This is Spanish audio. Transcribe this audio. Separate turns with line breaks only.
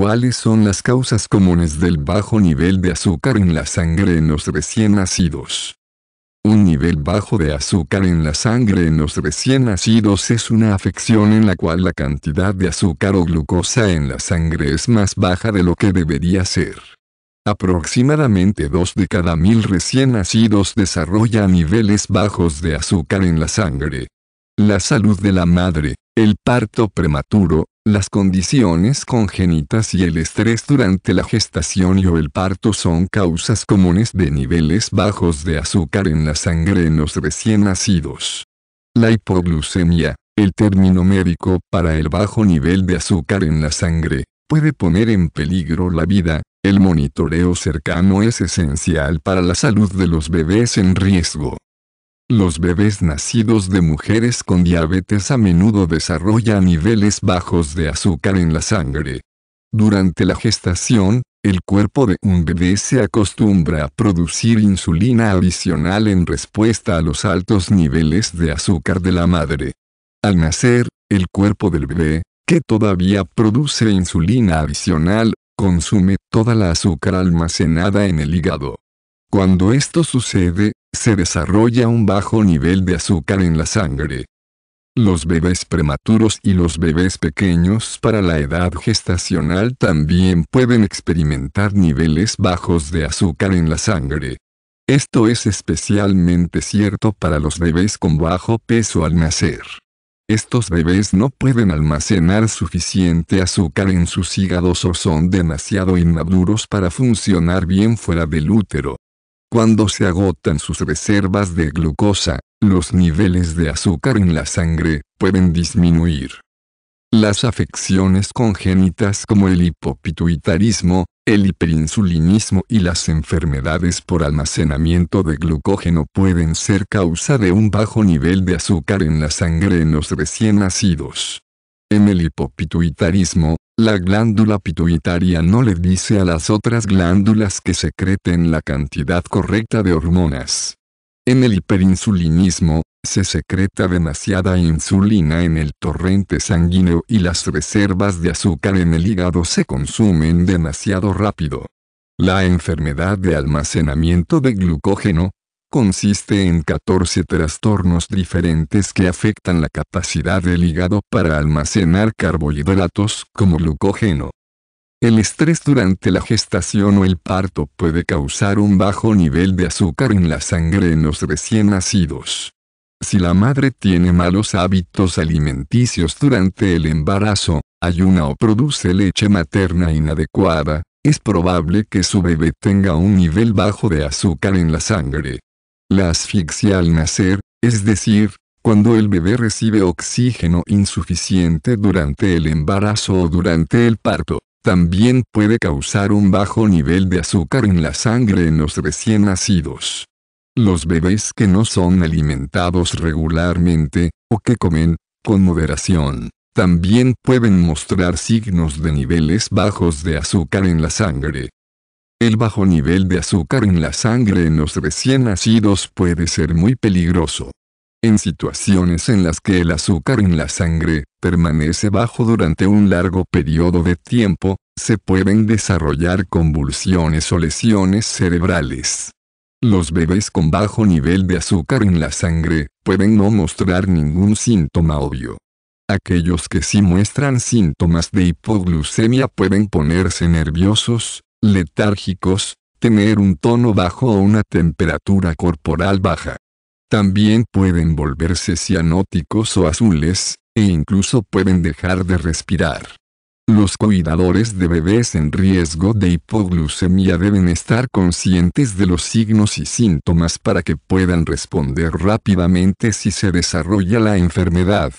¿Cuáles son las causas comunes del bajo nivel de azúcar en la sangre en los recién nacidos? Un nivel bajo de azúcar en la sangre en los recién nacidos es una afección en la cual la cantidad de azúcar o glucosa en la sangre es más baja de lo que debería ser. Aproximadamente dos de cada mil recién nacidos desarrollan niveles bajos de azúcar en la sangre. La salud de la madre, el parto prematuro, las condiciones congénitas y el estrés durante la gestación y o el parto son causas comunes de niveles bajos de azúcar en la sangre en los recién nacidos. La hipoglucemia, el término médico para el bajo nivel de azúcar en la sangre, puede poner en peligro la vida, el monitoreo cercano es esencial para la salud de los bebés en riesgo. Los bebés nacidos de mujeres con diabetes a menudo desarrollan niveles bajos de azúcar en la sangre. Durante la gestación, el cuerpo de un bebé se acostumbra a producir insulina adicional en respuesta a los altos niveles de azúcar de la madre. Al nacer, el cuerpo del bebé, que todavía produce insulina adicional, consume toda la azúcar almacenada en el hígado. Cuando esto sucede, se desarrolla un bajo nivel de azúcar en la sangre. Los bebés prematuros y los bebés pequeños para la edad gestacional también pueden experimentar niveles bajos de azúcar en la sangre. Esto es especialmente cierto para los bebés con bajo peso al nacer. Estos bebés no pueden almacenar suficiente azúcar en sus hígados o son demasiado inmaduros para funcionar bien fuera del útero. Cuando se agotan sus reservas de glucosa, los niveles de azúcar en la sangre pueden disminuir. Las afecciones congénitas como el hipopituitarismo, el hiperinsulinismo y las enfermedades por almacenamiento de glucógeno pueden ser causa de un bajo nivel de azúcar en la sangre en los recién nacidos. En el hipopituitarismo, la glándula pituitaria no le dice a las otras glándulas que secreten la cantidad correcta de hormonas. En el hiperinsulinismo, se secreta demasiada insulina en el torrente sanguíneo y las reservas de azúcar en el hígado se consumen demasiado rápido. La enfermedad de almacenamiento de glucógeno, consiste en 14 trastornos diferentes que afectan la capacidad del hígado para almacenar carbohidratos como glucógeno. El estrés durante la gestación o el parto puede causar un bajo nivel de azúcar en la sangre en los recién nacidos. Si la madre tiene malos hábitos alimenticios durante el embarazo, ayuna o produce leche materna inadecuada, es probable que su bebé tenga un nivel bajo de azúcar en la sangre. La asfixia al nacer, es decir, cuando el bebé recibe oxígeno insuficiente durante el embarazo o durante el parto, también puede causar un bajo nivel de azúcar en la sangre en los recién nacidos. Los bebés que no son alimentados regularmente, o que comen, con moderación, también pueden mostrar signos de niveles bajos de azúcar en la sangre. El bajo nivel de azúcar en la sangre en los recién nacidos puede ser muy peligroso. En situaciones en las que el azúcar en la sangre permanece bajo durante un largo periodo de tiempo, se pueden desarrollar convulsiones o lesiones cerebrales. Los bebés con bajo nivel de azúcar en la sangre pueden no mostrar ningún síntoma obvio. Aquellos que sí muestran síntomas de hipoglucemia pueden ponerse nerviosos, letárgicos, tener un tono bajo o una temperatura corporal baja. También pueden volverse cianóticos o azules, e incluso pueden dejar de respirar. Los cuidadores de bebés en riesgo de hipoglucemia deben estar conscientes de los signos y síntomas para que puedan responder rápidamente si se desarrolla la enfermedad.